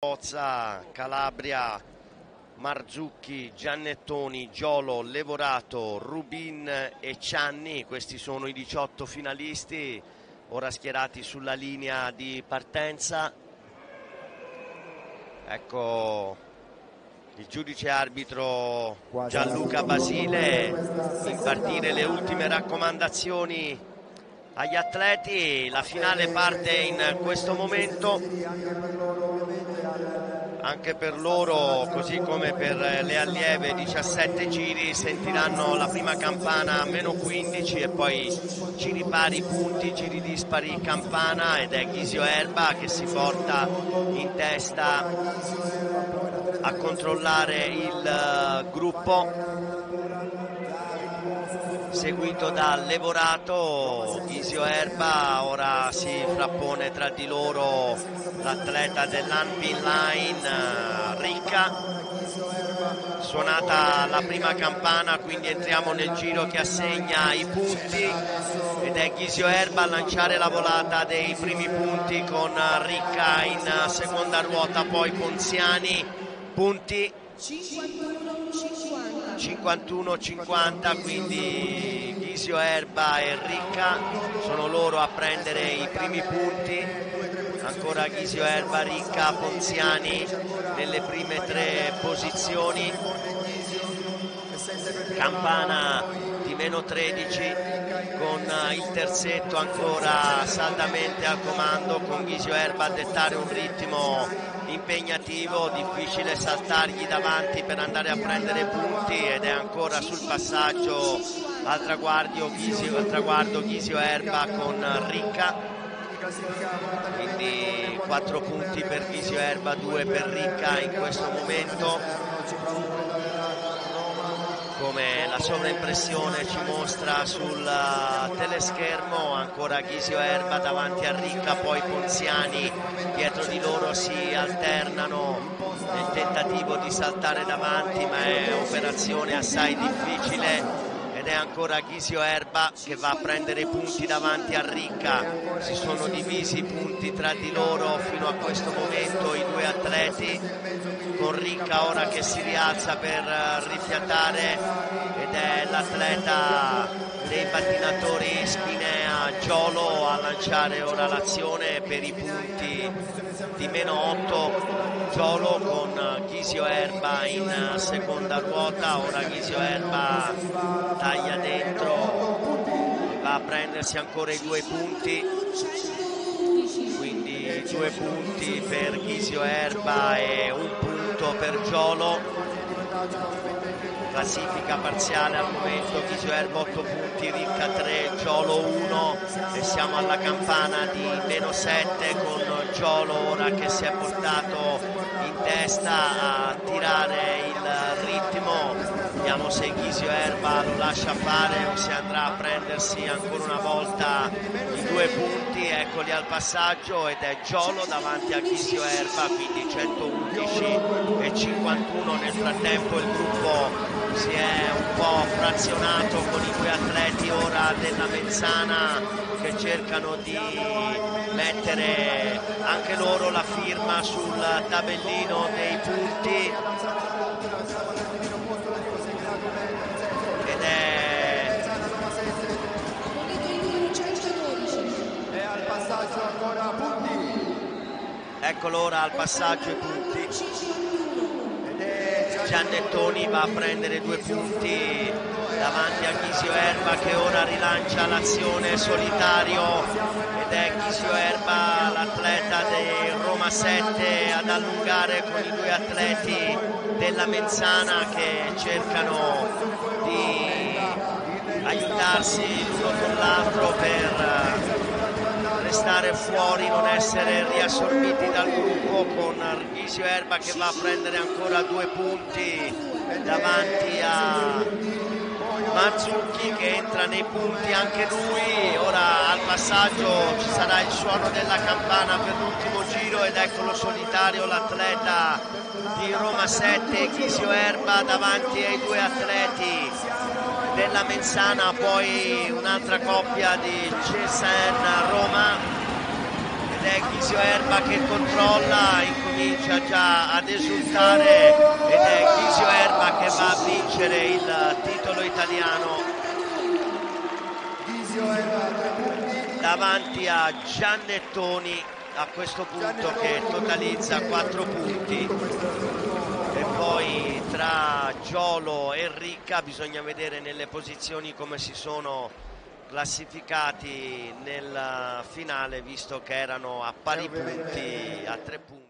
Pozza, Calabria, Marzucchi, Giannettoni, Giolo, Levorato, Rubin e Cianni, questi sono i 18 finalisti, ora schierati sulla linea di partenza. Ecco il giudice arbitro Gianluca Basile impartire le ultime raccomandazioni agli atleti. La finale parte in questo momento anche per loro, così come per le allieve, 17 giri, sentiranno la prima campana a meno 15 e poi giri pari, punti, giri dispari, campana ed è Ghisio Erba che si porta in testa a controllare il eh, gruppo seguito da Levorato, Ghisio Erba, ora si frappone tra di loro l'atleta dell'Anpin Line, Ricca. Suonata la prima campana, quindi entriamo nel giro che assegna i punti ed è Ghisio Erba a lanciare la volata dei primi punti con Ricca in seconda ruota, poi Ponziani, punti 51-50 quindi Ghisio Erba e Ricca sono loro a prendere i primi punti ancora Ghisio Erba, Ricca, Ponziani nelle prime tre posizioni. Campana di meno 13 con il terzetto ancora saldamente al comando con Ghisio Erba a dettare un ritmo impegnativo, difficile saltargli davanti per andare a prendere punti ed è ancora sul passaggio al traguardo Ghisio, al traguardo Ghisio Erba con Ricca quindi 4 punti per Ghisio Erba, 2 per Ricca in questo momento. Come la sovraimpressione ci mostra sul teleschermo ancora Ghisio Erba davanti a Ricca poi Ponziani dietro di loro si alternano. Nel tentativo di saltare davanti ma è operazione assai difficile ed è ancora Ghisio Erba che va a prendere punti davanti a Ricca. Si sono divisi i punti tra di loro fino a questo momento i due atleti. Con Ricca ora che si rialza per uh, rifiatare ed è l'atleta dei pattinatori Spinea Giolo a lanciare ora l'azione per i punti di meno 8 Giolo con Ghisio Erba in seconda ruota. Ora Ghisio Erba taglia dentro va a prendersi ancora i due punti. Quindi due punti per Ghisio Erba e un punto per Giolo. Classifica parziale al momento Ghisio Erba 8 punti, Ricca 3, Giolo 1 e siamo alla campana di meno 7 con Giolo ora che si è portato testa a tirare il ritmo. Vediamo se Ghisio Erba lo lascia fare o se andrà a prendersi ancora una volta i due punti. Eccoli al passaggio ed è Giolo davanti a Ghisio Erba quindi 111 e 51 nel frattempo il gruppo si è un po' frazionato con i due atleti ora della Mezzana che cercano di mettere anche loro la firma sul tabellino dei punti ed è E al passaggio ancora punti. eccolo ora al passaggio i punti Giannettoni va a prendere due punti davanti a Ghisio Erba che ora rilancia l'azione solitario. Ed è Ghisio Erba l'atleta del Roma 7 ad allungare con i due atleti della Menzana che cercano di aiutarsi l'uno con l'altro per restare fuori, non essere riassorbiti dal gruppo con Ghisio Erba che va a prendere ancora due punti davanti a Mazzucchi che entra nei punti anche lui, passaggio ci sarà il suono della campana per l'ultimo giro ed eccolo solitario l'atleta di Roma 7, Ghisio Erba davanti ai due atleti della Menzana, poi un'altra coppia di Cesen Roma ed è Ghisio Erba che controlla, incomincia già ad esultare ed è Ghisio Erba che va a vincere il titolo italiano davanti a Giannettoni a questo punto che totalizza 4 punti. e poi tra Giolo e Ricca bisogna vedere nelle posizioni come si sono classificati nel finale visto che erano a pari punti a tre punti